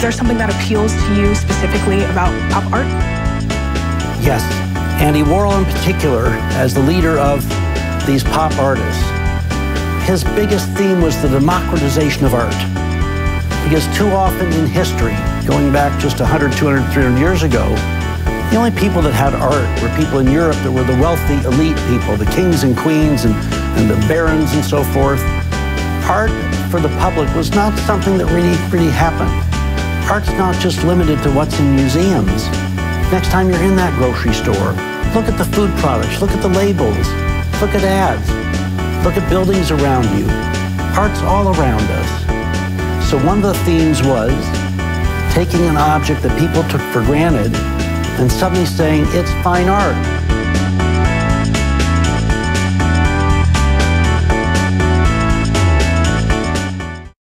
there something that appeals to you specifically about pop art? Yes. Andy Warhol, in particular, as the leader of these pop artists, his biggest theme was the democratization of art. Because too often in history, going back just 100, 200, 300 years ago, the only people that had art were people in Europe that were the wealthy elite people, the kings and queens and, and the barons and so forth. Art for the public was not something that really, really happened. Art's not just limited to what's in museums. Next time you're in that grocery store, look at the food products, look at the labels, look at ads, look at buildings around you. Art's all around us. So one of the themes was taking an object that people took for granted and suddenly saying it's fine art.